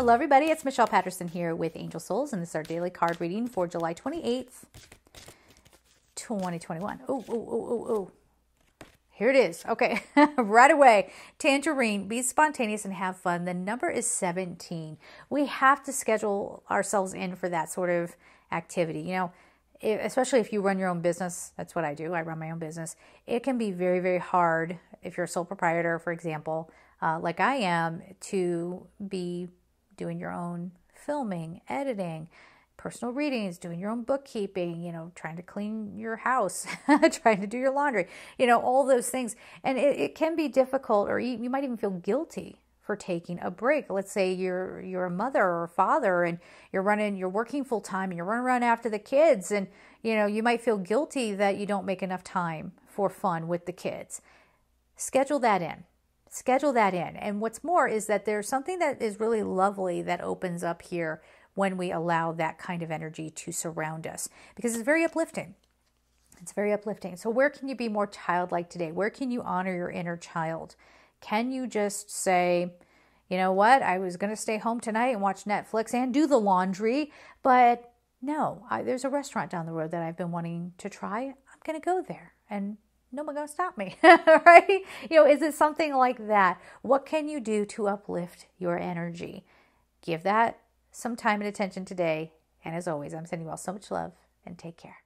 Hello, everybody. It's Michelle Patterson here with Angel Souls, and this is our daily card reading for July 28th, 2021. Oh, oh, oh, oh, oh. Here it is. Okay, right away. Tangerine, be spontaneous and have fun. The number is 17. We have to schedule ourselves in for that sort of activity. You know, especially if you run your own business, that's what I do. I run my own business. It can be very, very hard if you're a sole proprietor, for example, uh, like I am, to be doing your own filming, editing, personal readings, doing your own bookkeeping, you know, trying to clean your house, trying to do your laundry, you know, all those things. And it, it can be difficult, or you, you might even feel guilty for taking a break. Let's say you're you're a mother or a father and you're running you're working full time and you're running around after the kids and you know you might feel guilty that you don't make enough time for fun with the kids. Schedule that in. Schedule that in. And what's more is that there's something that is really lovely that opens up here when we allow that kind of energy to surround us because it's very uplifting. It's very uplifting. So, where can you be more childlike today? Where can you honor your inner child? Can you just say, you know what, I was going to stay home tonight and watch Netflix and do the laundry, but no, I, there's a restaurant down the road that I've been wanting to try. I'm going to go there and no one going to stop me, right? You know, is it something like that? What can you do to uplift your energy? Give that some time and attention today. And as always, I'm sending you all so much love and take care.